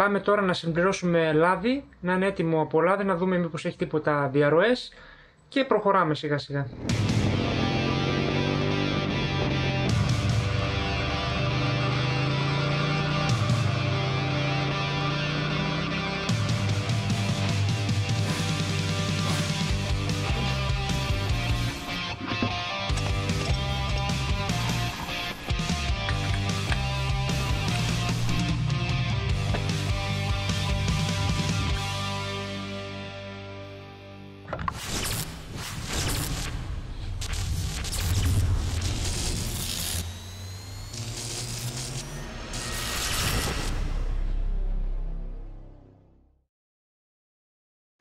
Πάμε τώρα να συμπληρώσουμε λάδι, να είναι έτοιμο από λάδι, να δούμε μήπως έχει τίποτα διαρροές και προχωράμε σιγά σιγά.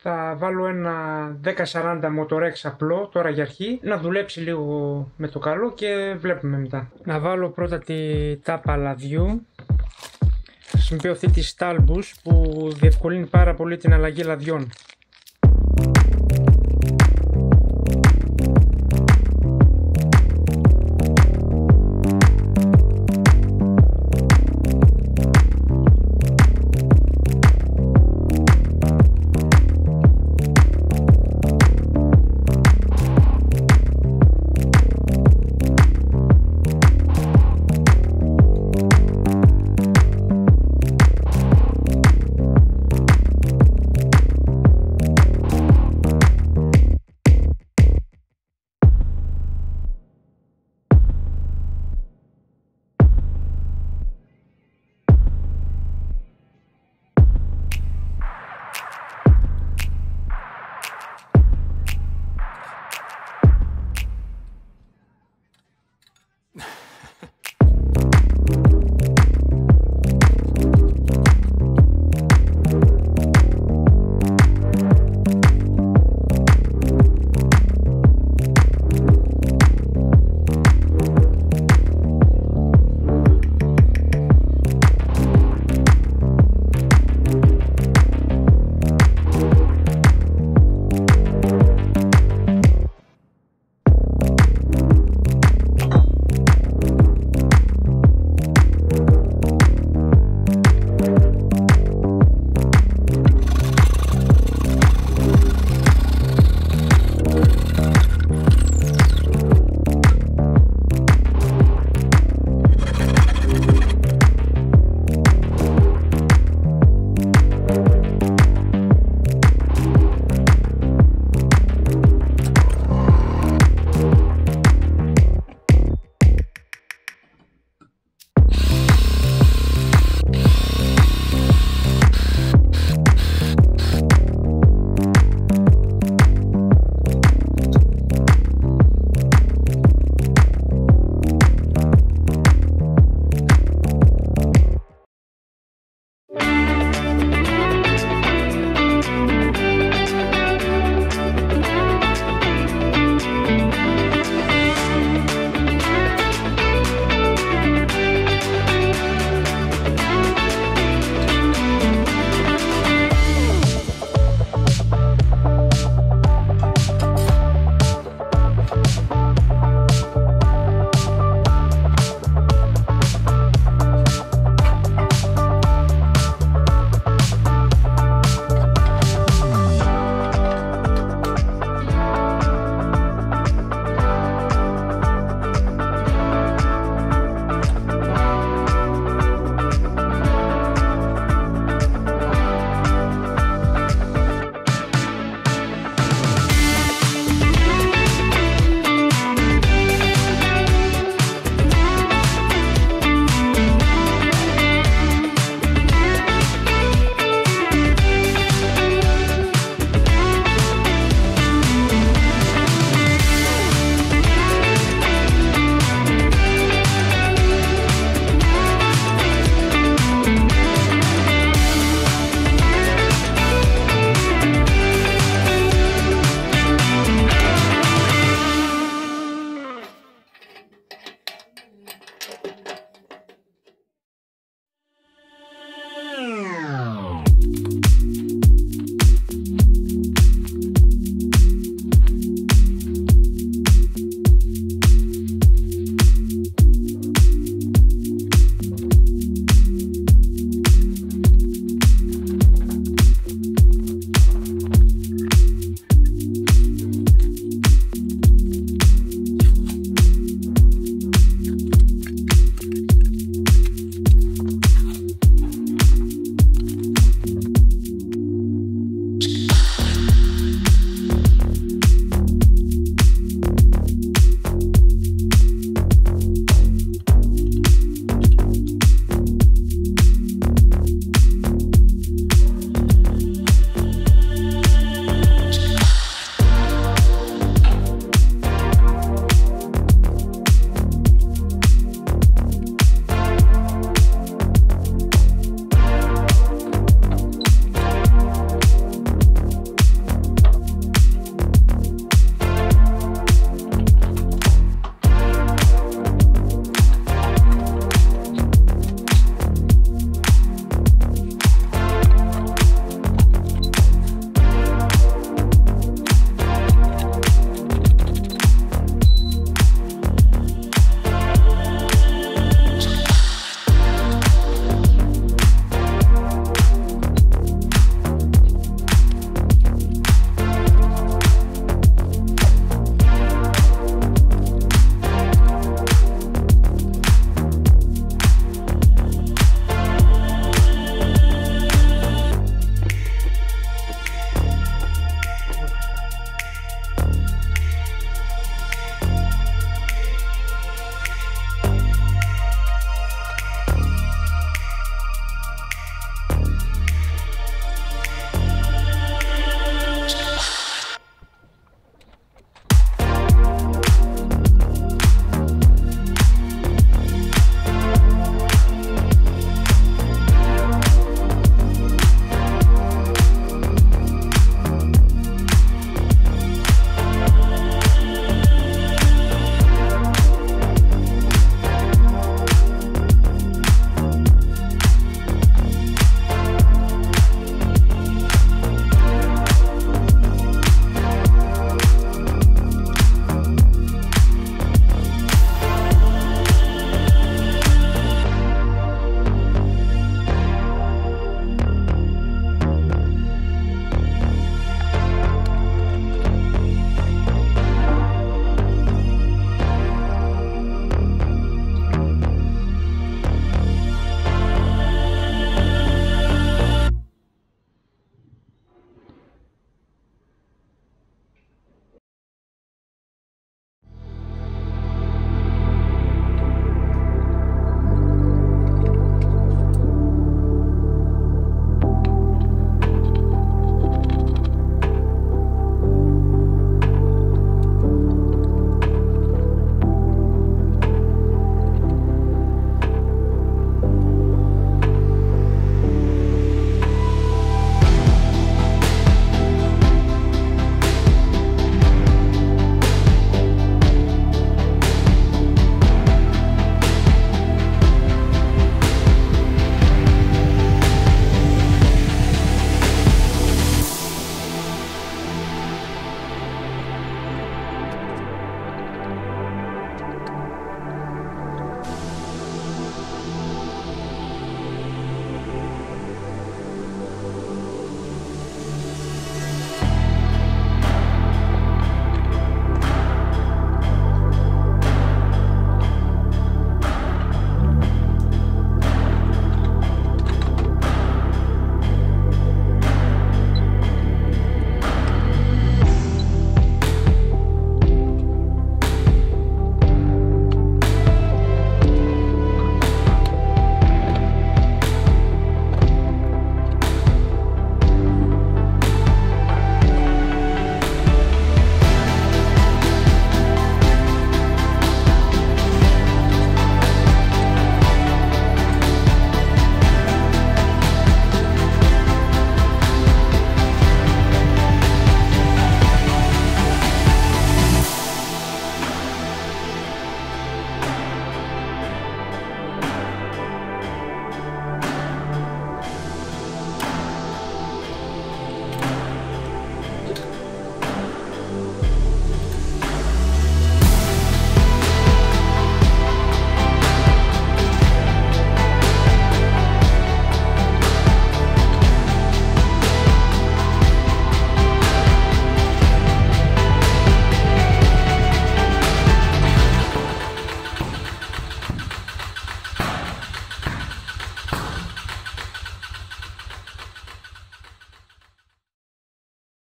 Θα βάλω ένα 1040 Motorex απλό τώρα για αρχή να δουλέψει λίγο με το καλό και βλέπουμε μετά. Να βάλω πρώτα τη τάπα λαδιού. Χρησιμοποιώ αυτή τη Stalbus που διευκολύνει πάρα πολύ την αλλαγή λαδιών.